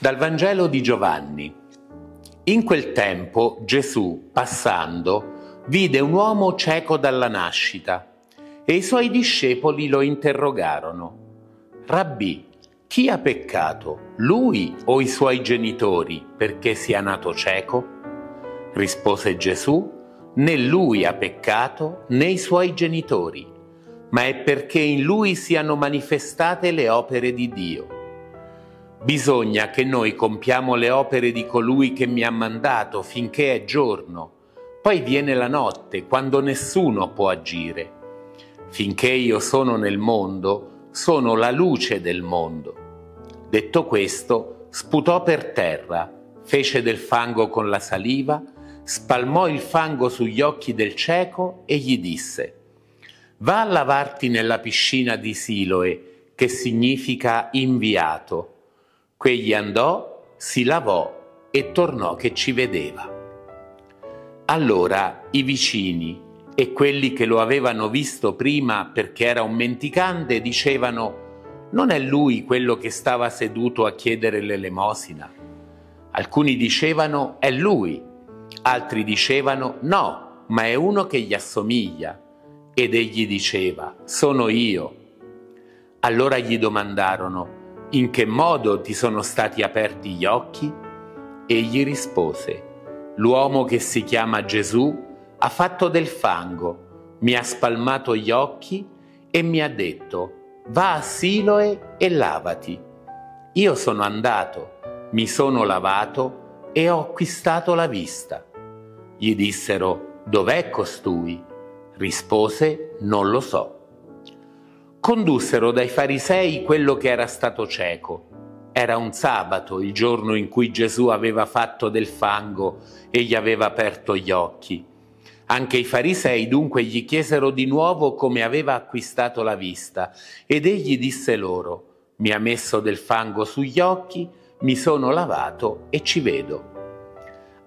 Dal Vangelo di Giovanni. In quel tempo Gesù, passando, vide un uomo cieco dalla nascita e i suoi discepoli lo interrogarono. Rabbì, chi ha peccato, lui o i suoi genitori, perché sia nato cieco? Rispose Gesù, né lui ha peccato né i suoi genitori, ma è perché in lui siano manifestate le opere di Dio. Bisogna che noi compiamo le opere di colui che mi ha mandato finché è giorno, poi viene la notte, quando nessuno può agire. Finché io sono nel mondo, sono la luce del mondo. Detto questo, sputò per terra, fece del fango con la saliva, spalmò il fango sugli occhi del cieco e gli disse, Va a lavarti nella piscina di Siloe, che significa inviato. Quegli andò, si lavò e tornò che ci vedeva. Allora i vicini e quelli che lo avevano visto prima perché era un menticante dicevano non è lui quello che stava seduto a chiedere l'elemosina. Alcuni dicevano è lui, altri dicevano no, ma è uno che gli assomiglia. Ed egli diceva sono io. Allora gli domandarono in che modo ti sono stati aperti gli occhi? Egli rispose l'uomo che si chiama Gesù ha fatto del fango, mi ha spalmato gli occhi e mi ha detto va a Siloe e lavati. Io sono andato, mi sono lavato e ho acquistato la vista. Gli dissero, dov'è costui? Rispose, non lo so. Condussero dai farisei quello che era stato cieco. Era un sabato, il giorno in cui Gesù aveva fatto del fango e gli aveva aperto gli occhi. Anche i farisei dunque gli chiesero di nuovo come aveva acquistato la vista ed egli disse loro, mi ha messo del fango sugli occhi, mi sono lavato e ci vedo.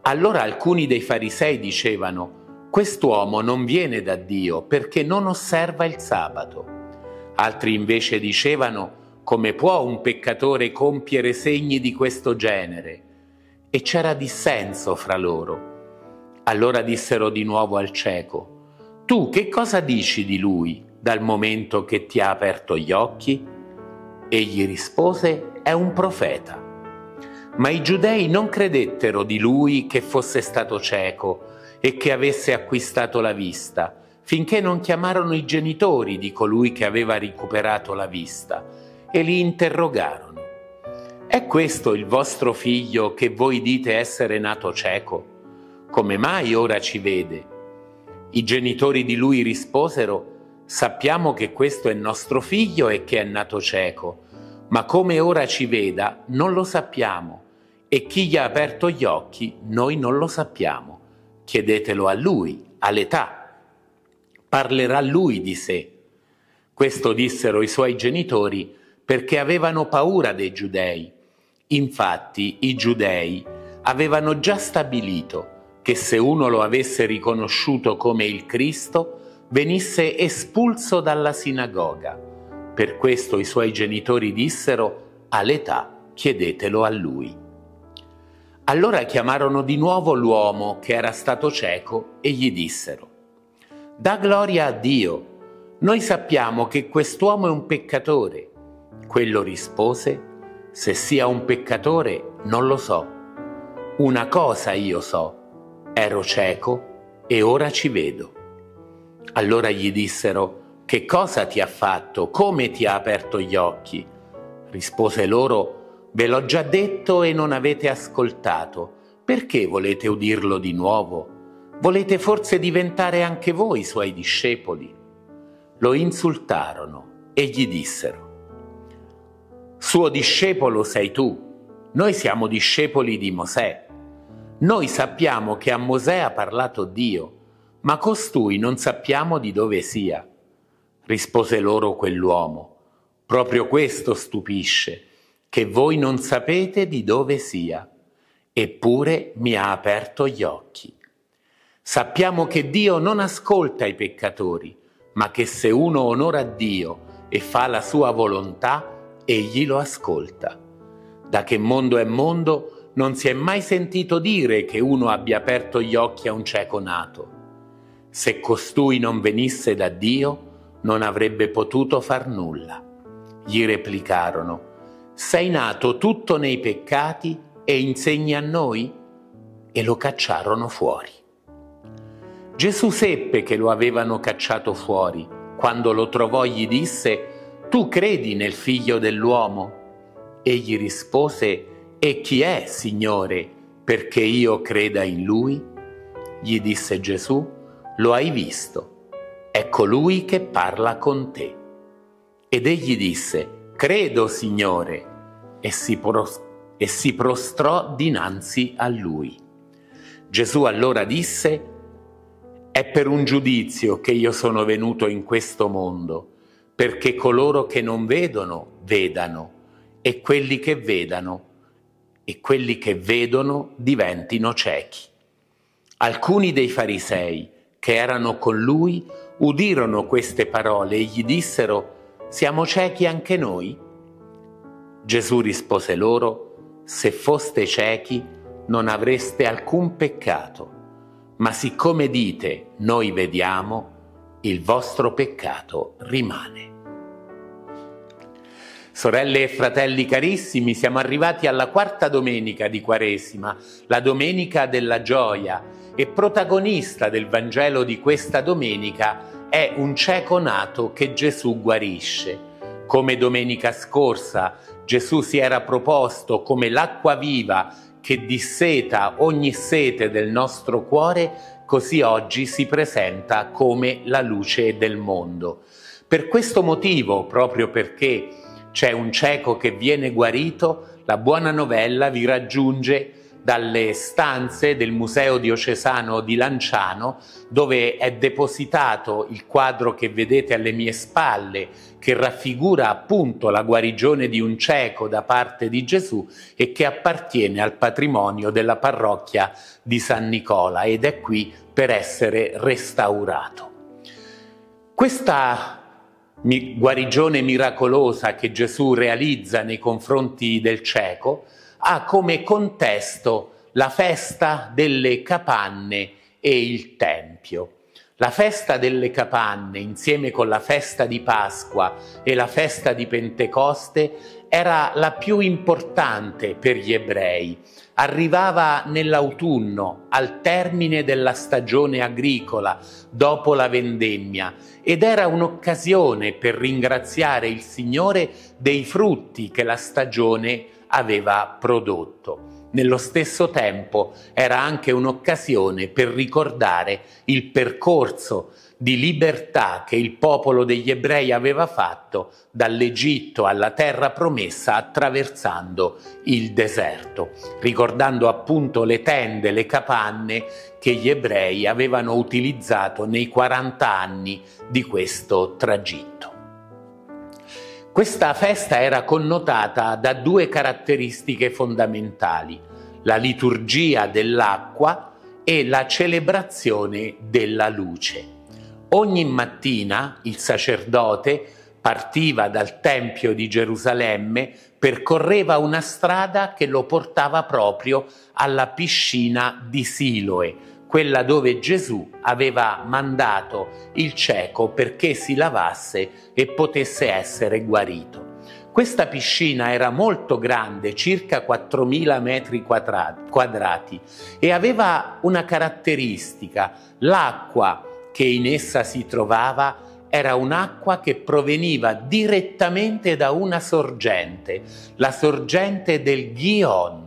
Allora alcuni dei farisei dicevano, quest'uomo non viene da Dio perché non osserva il sabato. Altri invece dicevano, come può un peccatore compiere segni di questo genere? E c'era dissenso fra loro. Allora dissero di nuovo al cieco, Tu che cosa dici di lui dal momento che ti ha aperto gli occhi? Egli rispose, è un profeta. Ma i giudei non credettero di lui che fosse stato cieco e che avesse acquistato la vista, finché non chiamarono i genitori di colui che aveva recuperato la vista e li interrogarono. È questo il vostro figlio che voi dite essere nato cieco? come mai ora ci vede? I genitori di lui risposero, sappiamo che questo è nostro figlio e che è nato cieco, ma come ora ci veda non lo sappiamo e chi gli ha aperto gli occhi noi non lo sappiamo. Chiedetelo a lui, all'età. Parlerà lui di sé. Questo dissero i suoi genitori perché avevano paura dei giudei. Infatti i giudei avevano già stabilito che se uno lo avesse riconosciuto come il Cristo, venisse espulso dalla sinagoga. Per questo i suoi genitori dissero, all'età chiedetelo a lui. Allora chiamarono di nuovo l'uomo che era stato cieco e gli dissero, Da gloria a Dio, noi sappiamo che quest'uomo è un peccatore. Quello rispose, Se sia un peccatore non lo so. Una cosa io so, ero cieco e ora ci vedo. Allora gli dissero, che cosa ti ha fatto? Come ti ha aperto gli occhi? Rispose loro, ve l'ho già detto e non avete ascoltato. Perché volete udirlo di nuovo? Volete forse diventare anche voi suoi discepoli? Lo insultarono e gli dissero, suo discepolo sei tu, noi siamo discepoli di Mosè. Noi sappiamo che a Mosè ha parlato Dio, ma costui non sappiamo di dove sia. Rispose loro quell'uomo, proprio questo stupisce, che voi non sapete di dove sia, eppure mi ha aperto gli occhi. Sappiamo che Dio non ascolta i peccatori, ma che se uno onora Dio e fa la sua volontà, egli lo ascolta. Da che mondo è mondo non si è mai sentito dire che uno abbia aperto gli occhi a un cieco nato. Se costui non venisse da Dio, non avrebbe potuto far nulla. Gli replicarono, sei nato tutto nei peccati e insegni a noi? E lo cacciarono fuori. Gesù seppe che lo avevano cacciato fuori. Quando lo trovò gli disse, tu credi nel figlio dell'uomo? Egli rispose, e chi è, Signore, perché io creda in lui? Gli disse Gesù, lo hai visto è colui che parla con te. Ed egli disse, credo, Signore, e si, pros- e si prostrò dinanzi a lui. Gesù allora disse, è per un giudizio che io sono venuto in questo mondo, perché coloro che non vedono vedano, e quelli che vedano, e quelli che vedono diventino ciechi. Alcuni dei farisei che erano con lui udirono queste parole e gli dissero, siamo ciechi anche noi? Gesù rispose loro, se foste ciechi non avreste alcun peccato, ma siccome dite noi vediamo, il vostro peccato rimane. Sorelle e fratelli carissimi, siamo arrivati alla quarta domenica di Quaresima, la domenica della gioia, e protagonista del Vangelo di questa domenica è un cieco nato che Gesù guarisce. Come domenica scorsa Gesù si era proposto come l'acqua viva che disseta ogni sete del nostro cuore, così oggi si presenta come la luce del mondo. Per questo motivo, proprio perché c'è un cieco che viene guarito, la buona novella vi raggiunge dalle stanze del Museo Diocesano di Lanciano, dove è depositato il quadro che vedete alle mie spalle, che raffigura appunto la guarigione di un cieco da parte di Gesù e che appartiene al patrimonio della parrocchia di San Nicola ed è qui per essere restaurato. Questa guarigione miracolosa che Gesù realizza nei confronti del cieco ha come contesto la festa delle capanne e il Tempio. La festa delle capanne, insieme con la festa di Pasqua e la festa di Pentecoste, era la più importante per gli ebrei. Arrivava nell'autunno, al termine della stagione agricola, dopo la vendemmia, ed era un'occasione per ringraziare il Signore dei frutti che la stagione aveva prodotto. Nello stesso tempo era anche un'occasione per ricordare il percorso di libertà che il popolo degli ebrei aveva fatto dall'Egitto alla terra promessa attraversando il deserto, ricordando appunto le tende, le capanne che gli ebrei avevano utilizzato nei 40 anni di questo tragitto. Questa festa era connotata da due caratteristiche fondamentali, la liturgia dell'acqua e la celebrazione della luce. Ogni mattina il sacerdote partiva dal Tempio di Gerusalemme, percorreva una strada che lo portava proprio alla piscina di Siloe, quella dove Gesù aveva mandato il cieco perché si lavasse e potesse essere guarito. Questa piscina era molto grande, circa 4.000 metri quadrati, e aveva una caratteristica. L'acqua che in essa si trovava era un'acqua che proveniva direttamente da una sorgente, la sorgente del Ghion,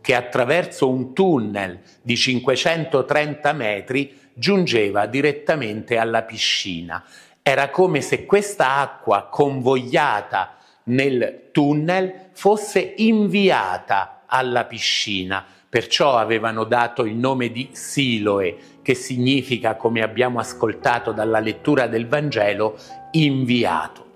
che attraverso un tunnel di 530 metri giungeva direttamente alla piscina. Era come se questa acqua convogliata nel tunnel fosse inviata alla piscina, perciò avevano dato il nome di Siloe, che significa, come abbiamo ascoltato dalla lettura del Vangelo, inviato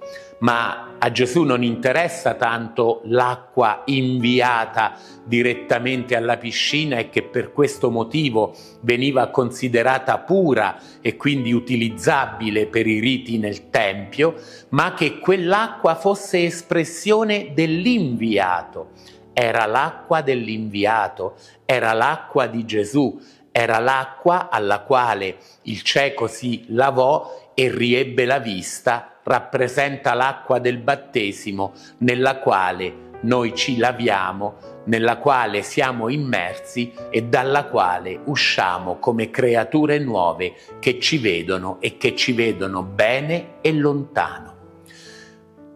ma a Gesù non interessa tanto l'acqua inviata direttamente alla piscina e che per questo motivo veniva considerata pura e quindi utilizzabile per i riti nel Tempio, ma che quell'acqua fosse espressione dell'inviato. era l'acqua dell'inviato, era l'acqua di Gesù, era l'acqua alla quale il cieco si lavò e riebbe la vista, rappresenta l'acqua del battesimo nella quale noi ci laviamo, nella quale siamo immersi e dalla quale usciamo come creature nuove che ci vedono e che ci vedono bene e lontano.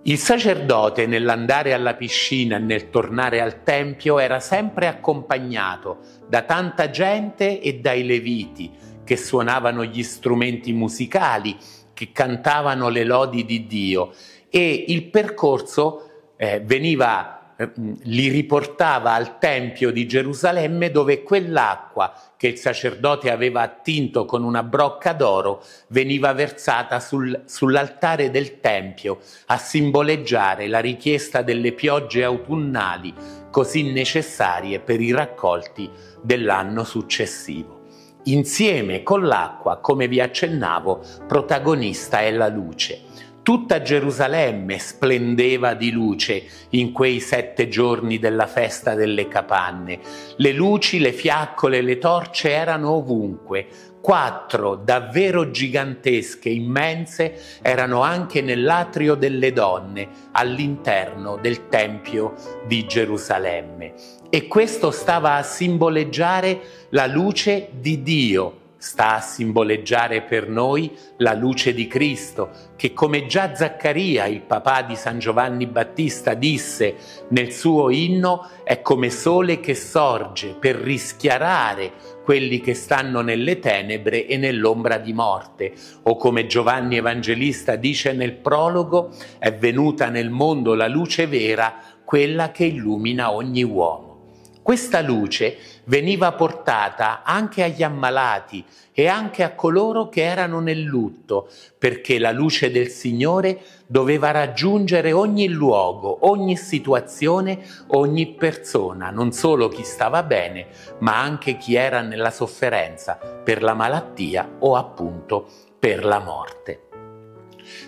Il sacerdote nell'andare alla piscina e nel tornare al tempio era sempre accompagnato da tanta gente e dai leviti che suonavano gli strumenti musicali, che cantavano le lodi di Dio e il percorso eh, veniva eh, li riportava al Tempio di Gerusalemme dove quell'acqua che il sacerdote aveva attinto con una brocca d'oro veniva versata sul, sull'altare del Tempio a simboleggiare la richiesta delle piogge autunnali così necessarie per i raccolti dell'anno successivo. Insieme con l'acqua, come vi accennavo, protagonista è la luce Tutta Gerusalemme splendeva di luce in quei sette giorni della festa delle capanne. Le luci, le fiaccole, le torce erano ovunque. Quattro davvero gigantesche, immense, erano anche nell'atrio delle donne, all'interno del Tempio di Gerusalemme. E questo stava a simboleggiare la luce di Dio, sta a simboleggiare per noi la luce di Cristo, che come già Zaccaria, il papà di San Giovanni Battista, disse nel suo inno, è come sole che sorge per rischiarare quelli che stanno nelle tenebre e nell'ombra di morte, o come Giovanni Evangelista dice nel prologo, è venuta nel mondo la luce vera, quella che illumina ogni uomo. Questa luce veniva portata anche agli ammalati e anche a coloro che erano nel lutto, perché la luce del Signore doveva raggiungere ogni luogo, ogni situazione, ogni persona, non solo chi stava bene, ma anche chi era nella sofferenza per la malattia o appunto per la morte.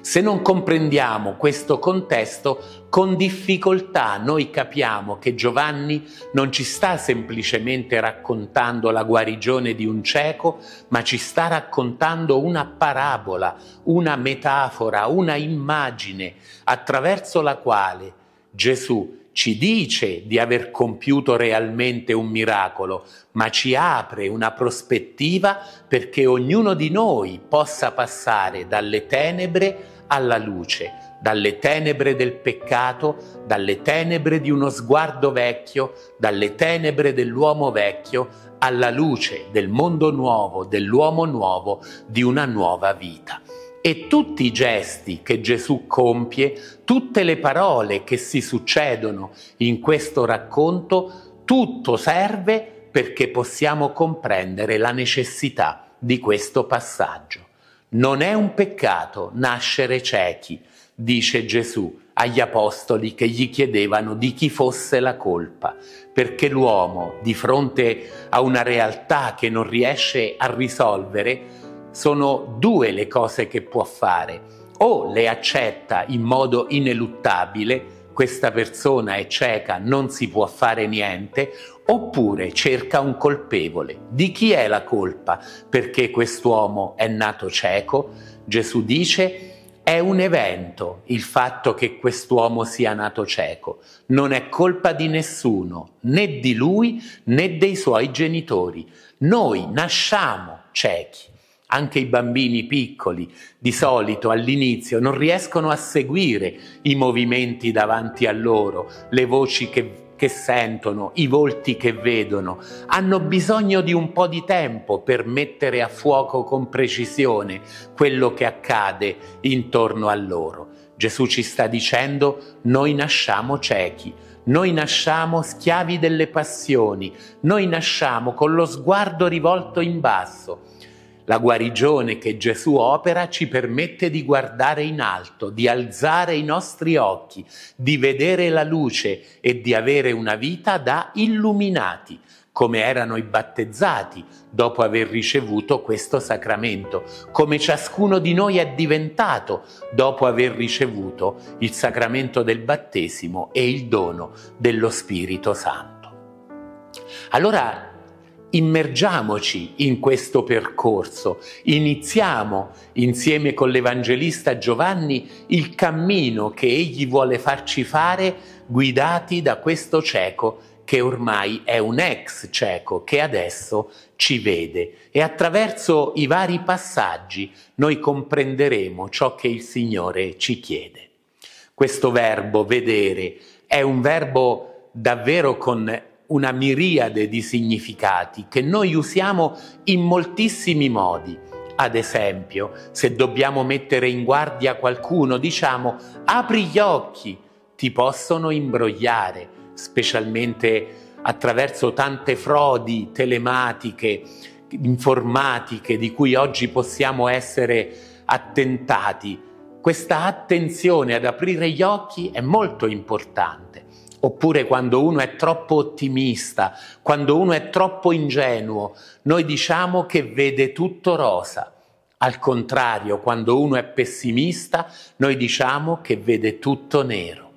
Se non comprendiamo questo contesto, con difficoltà noi capiamo che Giovanni non ci sta semplicemente raccontando la guarigione di un cieco, ma ci sta raccontando una parabola, una metafora, una immagine attraverso la quale Gesù ci dice di aver compiuto realmente un miracolo, ma ci apre una prospettiva perché ognuno di noi possa passare dalle tenebre alla luce, dalle tenebre del peccato, dalle tenebre di uno sguardo vecchio, dalle tenebre dell'uomo vecchio, alla luce del mondo nuovo, dell'uomo nuovo, di una nuova vita. E tutti i gesti che Gesù compie, tutte le parole che si succedono in questo racconto, tutto serve perché possiamo comprendere la necessità di questo passaggio. Non è un peccato nascere ciechi, dice Gesù agli apostoli che gli chiedevano di chi fosse la colpa, perché l'uomo di fronte a una realtà che non riesce a risolvere, sono due le cose che può fare. O le accetta in modo ineluttabile, questa persona è cieca, non si può fare niente, oppure cerca un colpevole. Di chi è la colpa perché quest'uomo è nato cieco? Gesù dice è un evento il fatto che quest'uomo sia nato cieco. Non è colpa di nessuno, né di lui né dei suoi genitori. Noi nasciamo ciechi. Anche i bambini piccoli di solito all'inizio non riescono a seguire i movimenti davanti a loro, le voci che, che sentono, i volti che vedono. Hanno bisogno di un po' di tempo per mettere a fuoco con precisione quello che accade intorno a loro. Gesù ci sta dicendo noi nasciamo ciechi. Noi nasciamo schiavi delle passioni, noi nasciamo con lo sguardo rivolto in basso, la guarigione che Gesù opera ci permette di guardare in alto, di alzare i nostri occhi, di vedere la luce e di avere una vita da illuminati, come erano i battezzati dopo aver ricevuto questo sacramento, come ciascuno di noi è diventato dopo aver ricevuto il sacramento del battesimo e il dono dello Spirito Santo. Allora immergiamoci in questo percorso, iniziamo insieme con l'Evangelista Giovanni il cammino che egli vuole farci fare guidati da questo cieco che ormai è un ex cieco che adesso ci vede e attraverso i vari passaggi noi comprenderemo ciò che il Signore ci chiede. Questo verbo vedere è un verbo davvero con una miriade di significati che noi usiamo in moltissimi modi. Ad esempio, se dobbiamo mettere in guardia qualcuno, diciamo apri gli occhi, ti possono imbrogliare specialmente attraverso tante frodi telematiche, informatiche di cui oggi possiamo essere attentati. Questa attenzione ad aprire gli occhi è molto importante. Oppure quando uno è troppo ottimista, quando uno è troppo ingenuo, noi diciamo che vede tutto rosa. Al contrario, quando uno è pessimista, noi diciamo che vede tutto nero.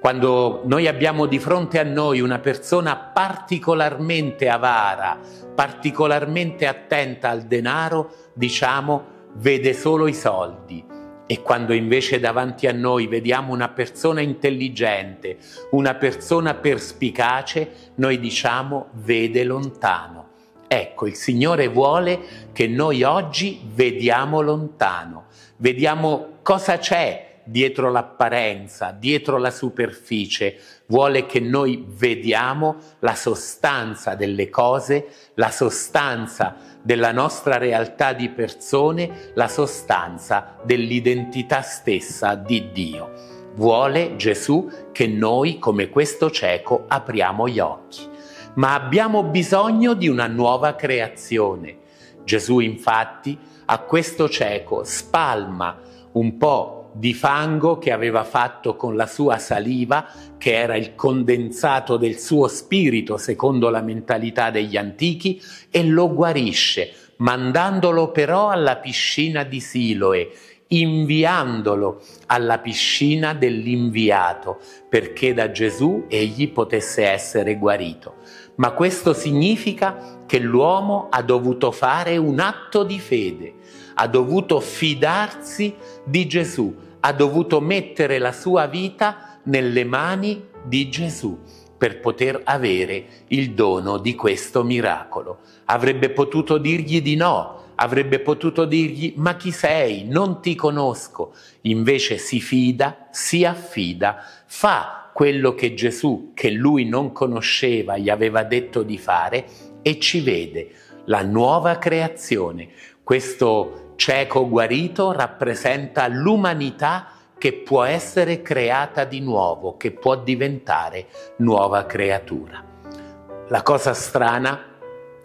Quando noi abbiamo di fronte a noi una persona particolarmente avara, particolarmente attenta al denaro, diciamo vede solo i soldi. E quando invece davanti a noi vediamo una persona intelligente, una persona perspicace, noi diciamo vede lontano. Ecco, il Signore vuole che noi oggi vediamo lontano, vediamo cosa c'è dietro l'apparenza, dietro la superficie, vuole che noi vediamo la sostanza delle cose, la sostanza della nostra realtà di persone, la sostanza dell'identità stessa di Dio. Vuole Gesù che noi, come questo cieco, apriamo gli occhi. Ma abbiamo bisogno di una nuova creazione. Gesù infatti a questo cieco spalma un po' di fango che aveva fatto con la sua saliva, che era il condensato del suo spirito secondo la mentalità degli antichi, e lo guarisce, mandandolo però alla piscina di Siloe, inviandolo alla piscina dell'inviato, perché da Gesù egli potesse essere guarito. Ma questo significa che l'uomo ha dovuto fare un atto di fede, ha dovuto fidarsi di Gesù, ha dovuto mettere la sua vita nelle mani di Gesù per poter avere il dono di questo miracolo. Avrebbe potuto dirgli di no, avrebbe potuto dirgli ma chi sei? Non ti conosco. Invece si fida, si affida, fa quello che Gesù, che lui non conosceva, gli aveva detto di fare e ci vede la nuova creazione. Questo cieco guarito rappresenta l'umanità che può essere creata di nuovo, che può diventare nuova creatura. La cosa strana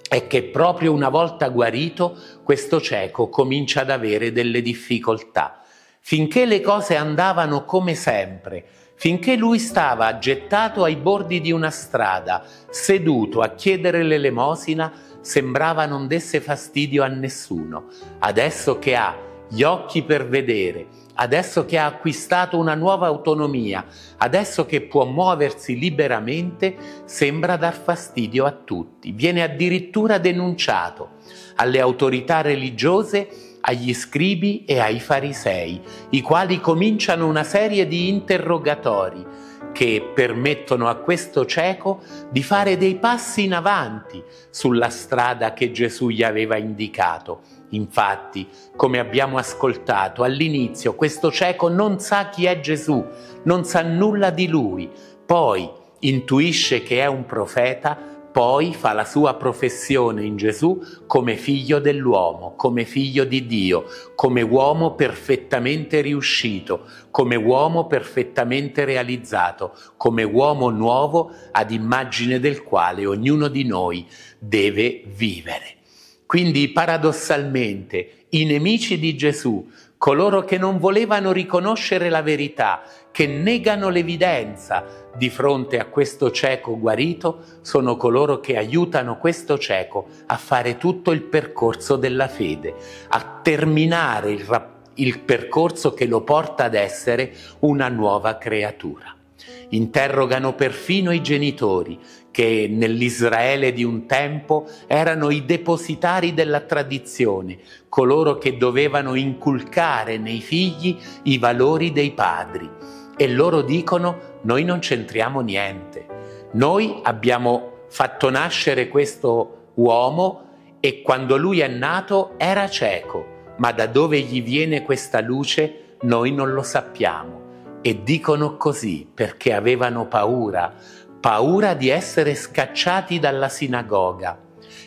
è che proprio una volta guarito questo cieco comincia ad avere delle difficoltà. Finché le cose andavano come sempre, finché lui stava gettato ai bordi di una strada, seduto a chiedere l'elemosina, sembrava non desse fastidio a nessuno. Adesso che ha gli occhi per vedere, adesso che ha acquistato una nuova autonomia, adesso che può muoversi liberamente, sembra dar fastidio a tutti. Viene addirittura denunciato alle autorità religiose, agli scribi e ai farisei, i quali cominciano una serie di interrogatori che permettono a questo cieco di fare dei passi in avanti sulla strada che Gesù gli aveva indicato. Infatti, come abbiamo ascoltato all'inizio, questo cieco non sa chi è Gesù, non sa nulla di lui, poi intuisce che è un profeta poi fa la sua professione in Gesù come figlio dell'uomo, come figlio di Dio, come uomo perfettamente riuscito, come uomo perfettamente realizzato, come uomo nuovo ad immagine del quale ognuno di noi deve vivere. Quindi paradossalmente i nemici di Gesù, coloro che non volevano riconoscere la verità, che negano l'evidenza di fronte a questo cieco guarito, sono coloro che aiutano questo cieco a fare tutto il percorso della fede, a terminare il, il percorso che lo porta ad essere una nuova creatura. Interrogano perfino i genitori che nell'Israele di un tempo erano i depositari della tradizione, coloro che dovevano inculcare nei figli i valori dei padri. E loro dicono, noi non c'entriamo niente. Noi abbiamo fatto nascere questo uomo e quando lui è nato era cieco, ma da dove gli viene questa luce noi non lo sappiamo. E dicono così perché avevano paura, paura di essere scacciati dalla sinagoga.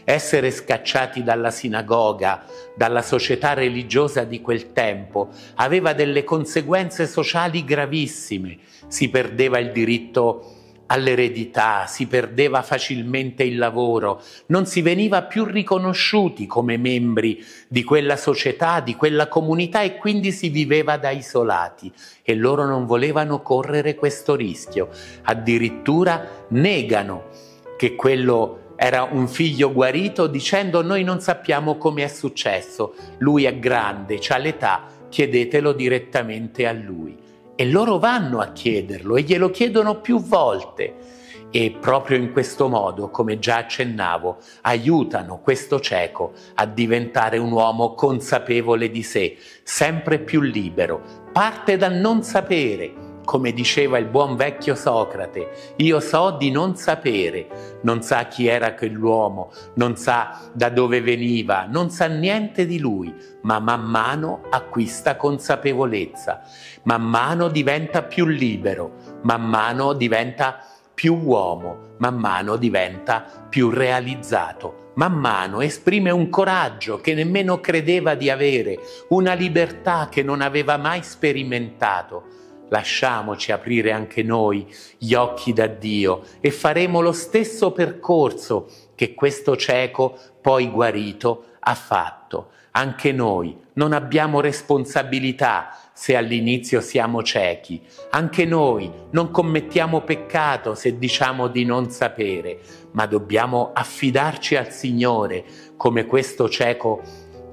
Essere scacciati dalla sinagoga, dalla società religiosa di quel tempo, aveva delle conseguenze sociali gravissime. Si perdeva il diritto all'eredità, si perdeva facilmente il lavoro, non si veniva più riconosciuti come membri di quella società, di quella comunità e quindi si viveva da isolati e loro non volevano correre questo rischio, addirittura negano che quello era un figlio guarito dicendo noi non sappiamo come è successo, lui è grande, ha l'età, chiedetelo direttamente a lui e loro vanno a chiederlo e glielo chiedono più volte e proprio in questo modo, come già accennavo, aiutano questo cieco a diventare un uomo consapevole di sé, sempre più libero. Parte dal non sapere, come diceva il buon vecchio Socrate, io so di non sapere, non sa chi era quell'uomo, non sa da dove veniva, non sa niente di lui, ma man mano acquista consapevolezza, man mano diventa più libero, man mano diventa più uomo, man mano diventa più realizzato, man mano esprime un coraggio che nemmeno credeva di avere, una libertà che non aveva mai sperimentato lasciamoci aprire anche noi gli occhi da Dio e faremo lo stesso percorso che questo cieco, poi guarito, ha fatto. Anche noi non abbiamo responsabilità se all'inizio siamo ciechi. Anche noi non commettiamo peccato se diciamo di non sapere, ma dobbiamo affidarci al Signore come questo cieco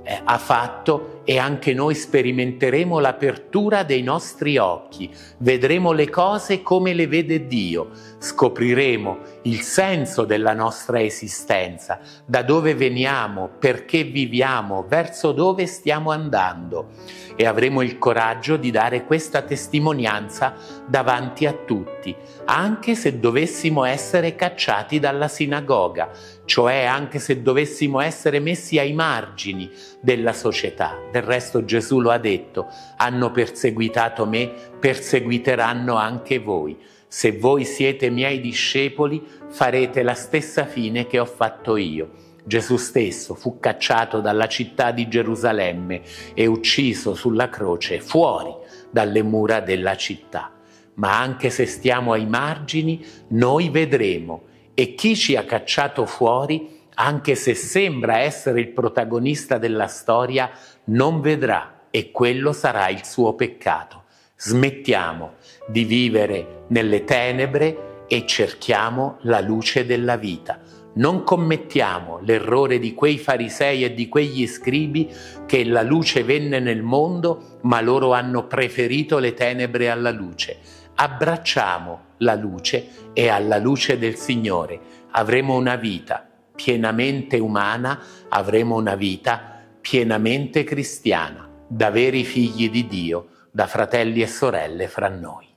eh, ha fatto e anche noi sperimenteremo l'apertura dei nostri occhi, vedremo le cose come le vede Dio, scopriremo il senso della nostra esistenza, da dove veniamo, perché viviamo, verso dove stiamo andando e avremo il coraggio di dare questa testimonianza davanti a tutti, anche se dovessimo essere cacciati dalla sinagoga, cioè anche se dovessimo essere messi ai margini della società. Del resto Gesù lo ha detto, hanno perseguitato me, perseguiteranno anche voi. Se voi siete miei discepoli, farete la stessa fine che ho fatto io. Gesù stesso fu cacciato dalla città di Gerusalemme e ucciso sulla croce fuori dalle mura della città. Ma anche se stiamo ai margini, noi vedremo e chi ci ha cacciato fuori, anche se sembra essere il protagonista della storia, non vedrà e quello sarà il suo peccato. Smettiamo di vivere nelle tenebre e cerchiamo la luce della vita. Non commettiamo l'errore di quei farisei e di quegli scribi che la luce venne nel mondo, ma loro hanno preferito le tenebre alla luce abbracciamo la luce e alla luce del Signore avremo una vita pienamente umana, avremo una vita pienamente cristiana, da veri figli di Dio, da fratelli e sorelle fra noi.